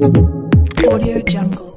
Audio Jungle.